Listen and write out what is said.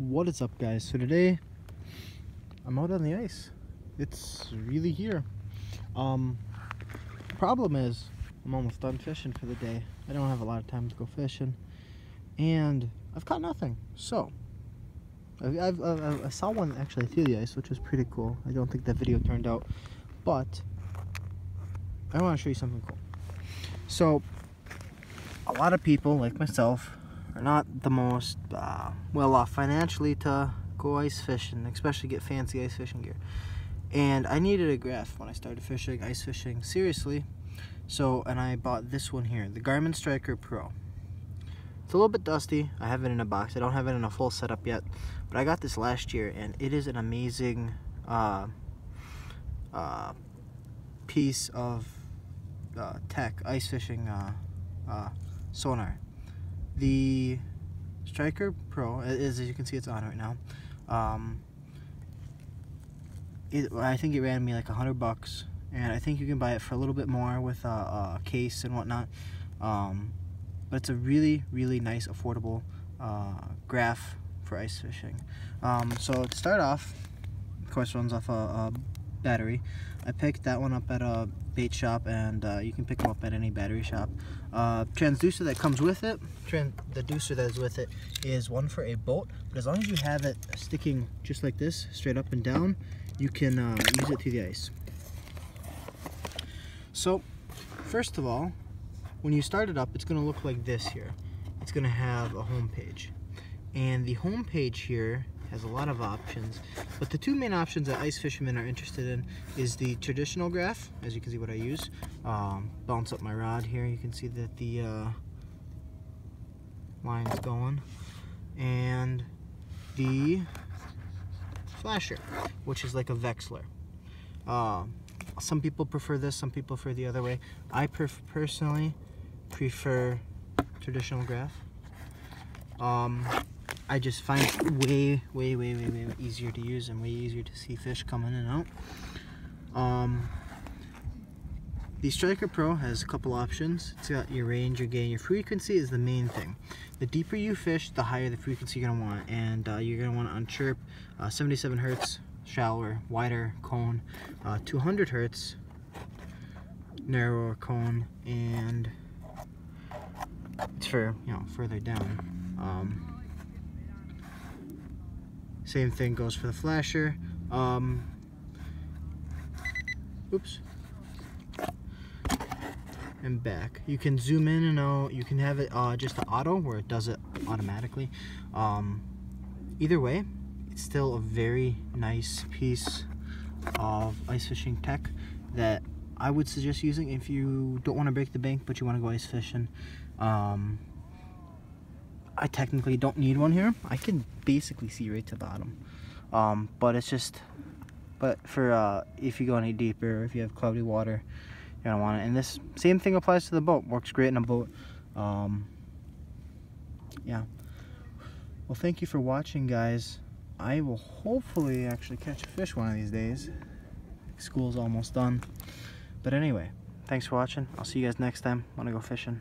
What is up guys? So today I'm out on the ice. It's really here. Um problem is I'm almost done fishing for the day. I don't have a lot of time to go fishing and I've caught nothing. So I've, I've, i saw one actually through the ice which was pretty cool. I don't think that video turned out but I want to show you something cool. So a lot of people like myself are not the most uh, well off financially to go ice fishing, especially get fancy ice fishing gear. And I needed a graph when I started fishing, ice fishing seriously. So, and I bought this one here, the Garmin Striker 4. It's a little bit dusty. I have it in a box. I don't have it in a full setup yet, but I got this last year, and it is an amazing uh, uh, piece of uh, tech, ice fishing uh, uh, sonar the Striker 4, as you can see it's on right now, um, it, I think it ran me like a hundred bucks and I think you can buy it for a little bit more with a, a case and whatnot. Um, but it's a really really nice affordable uh, graph for ice fishing. Um, so to start off of course runs off a, a battery I picked that one up at a bait shop and uh, you can pick them up at any battery shop. Uh, transducer that comes with it, the transducer that is with it is one for a bolt, but as long as you have it sticking just like this, straight up and down, you can uh, use it through the ice. So, first of all, when you start it up, it's going to look like this here. It's going to have a home page. And the home page here has a lot of options. But the two main options that ice fishermen are interested in is the traditional graph, as you can see what I use. Um, bounce up my rod here, you can see that the uh, line's going. And the flasher, which is like a Vexilar. Uh, some people prefer this, some people prefer the other way. I pref personally prefer traditional graph. Um, I just find it way, way, way, way, way easier to use and way easier to see fish coming in and out. Um, the Striker 4 has a couple options. It's got your range, your gain, your frequency is the main thing. The deeper you fish, the higher the frequency you're gonna want, and uh, you're gonna want to unchirp uh, 77 hertz, shallower, wider cone, uh, 200 hertz, narrower cone, and it's for you know further down. Um, same thing goes for the flasher. Um, oops. And back. You can zoom in and out. You can have it uh, just the auto where it does it automatically. Um, either way, it's still a very nice piece of ice fishing tech that I would suggest using if you don't want to break the bank but you want to go ice fishing. Um, I technically don't need one here. I can basically see right to the bottom. Um, but it's just, but for uh, if you go any deeper, if you have cloudy water, you're gonna want it. And this same thing applies to the boat. Works great in a boat. Um, yeah. Well, thank you for watching, guys. I will hopefully actually catch a fish one of these days. School's almost done. But anyway, thanks for watching. I'll see you guys next time. Want to go fishing.